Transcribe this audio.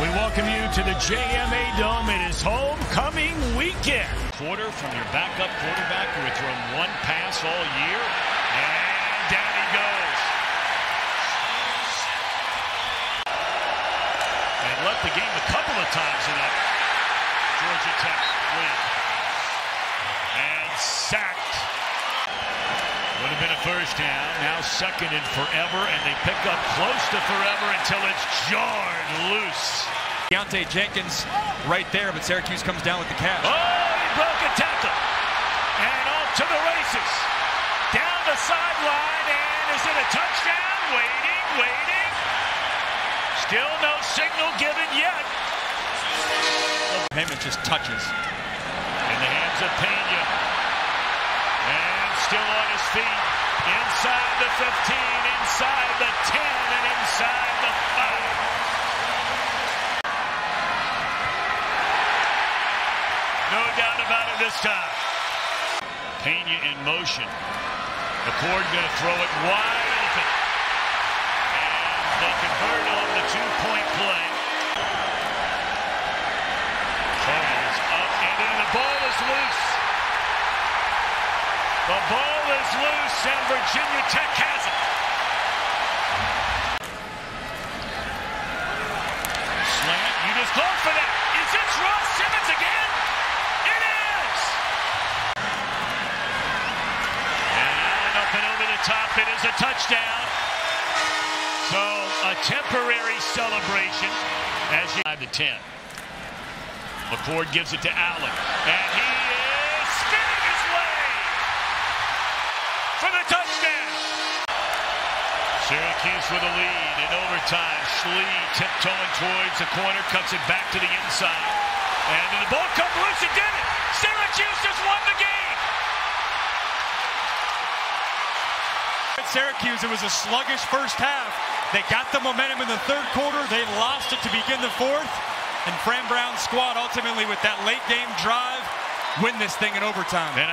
We welcome you to the JMA Dome. It is homecoming weekend. Quarter from your backup quarterback who had thrown one pass all year. And down he goes. And left the game a couple of times in that Georgia Tech win. And sacked. Would have been a first down. Now second and forever. And they pick up close to forever until it's jarred loose. Deontay Jenkins right there, but Syracuse comes down with the catch. Oh, he broke a tackle. And off to the races. Down the sideline, and is it a touchdown? Waiting, waiting. Still no signal given yet. Payment just touches. In the hands of Pena. And still on his. Inside the 15, inside the 10, and inside the 5. No doubt about it this time. Pena in motion. McCord going to throw it wide open. And they convert on the two-point play. Charles up and in. The ball is loose. The ball is loose and Virginia Tech has it. Slant. You just called for that. Is this Ross Simmons again? It is. And up and over the top. It is a touchdown. So a temporary celebration as you the 10. McCord gives it to Allen. And he is spinning his way for the touchdown. Syracuse with a lead in overtime. Schlee tiptoeing towards the corner, cuts it back to the inside. And the ball comes loose, it did it. Syracuse just won the game. At Syracuse, it was a sluggish first half. They got the momentum in the third quarter. They lost it to begin the fourth. And Fran Brown's squad ultimately with that late game drive win this thing in overtime. And